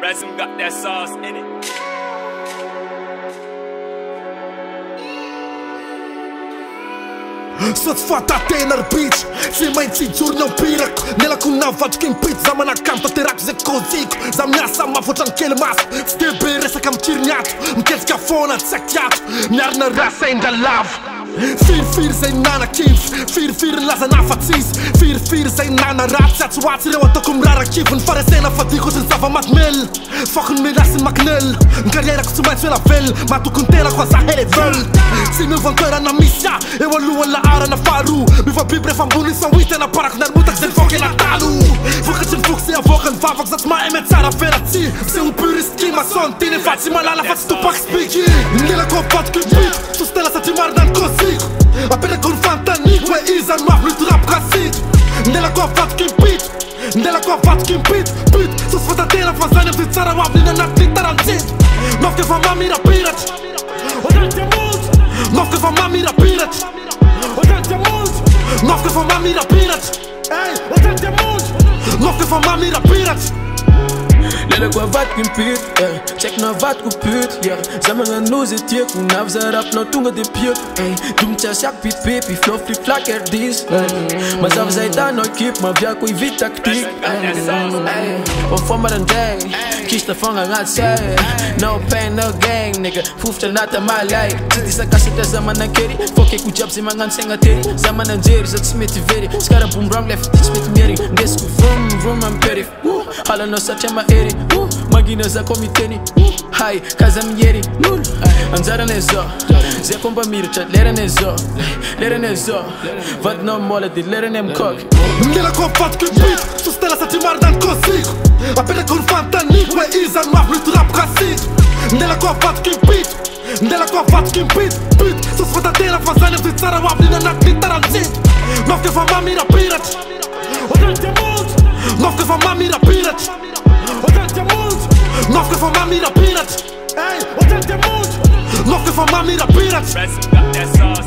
Ransom got that sauce in it. Sot fata tenar bitch Tsy maintsy ijorona pirako Nialako navatrika impito Za manakamo tanterako zay koziko Za miasa mavoatra ny kely maso Tsy de be resaka mitiriny ato Miketsika fona tsy akiato Miarina rasa endra lavo firifiry zay nanakivy firifiry nylaza nafatsisy firifiry zay nana nanaratsy atsoatsy ireo ataoko mirarakivony faresena fadiko sy ny zava-matomely fakony melasy ny makinely ny karierako tsy maintsy elavelona matokony tenako aza elevel tsy miovantoerana misy a eo alohany laharana faharoa. Mivabiby rehefa ambony saoitana parako narmotako zay voaka natalo vokatsy nyfoky sy avoaka ny vavako za tsy mahay metsara feratsy tsara feratsy Se ho puriste qui maçon Tiny fa tsy malala fa tsy topak spiky Ngelako avatoko impito Sostela satria marina ny koziko Apetrako ny fantaniko hoe iza no avy mitorapy kasito Ndelako avatoko impito Ndelako avatoko impito Pito Sosy fantatena fa zany amty tsara ho avy nina anaty tarantsito Nofika fa mamirapiratry Odanty amonjy Nofika fa mamirapiratry Odanty amonjy Nofika fa mamirapiratry Ey, odanty amonjy Nofika fa mamirapiratry Lela kwa vato kimpit, eh. Check na vato ku put, yeah. Zama nga nose tiek, una vza rap na tunga de piek, eh. Dum tia siak pit pipi, flow flip flak er dis, eh. Maar zelfs zij daar nooit kip, maar via koei wit tactiek, eh. Wat voor maar een day, kies de vanger gaat zij No pain, no gang, nigga. Foef te laten my life Zit die sa kasi te zama na keri Fuck ik ujab si mangan senga teri. Zama na jeri, zat smith veri. Skara boomerang left, dit smith meri. Guess ku vroom, vroom I'm hala no sa chama eri Woo, magina za komiteni Woo, hai, kaza mieri Nul, uh, anzara nezo Zé komba mira chat, lera nezo Lera nezo Vat no mola di lera nem kok Ngelako avatoko impito Sostela satria marina ny koziko Apetrako ny fantaniko hoe iza no avy mitorapy kasito Ndelako avatoko impito Ndelako avatoko impito Pito Sosy fantatena fa zany amty tsara ho avy nina anaty tarantsito Nofika fa mamirapiratry Odanty amonjy Nofika fa mamirapiratry Odanty amonjy Nofika fa mamirapiratry Ey, odanty amonjy Nofika fa mamirapiratry Ransom got that sauce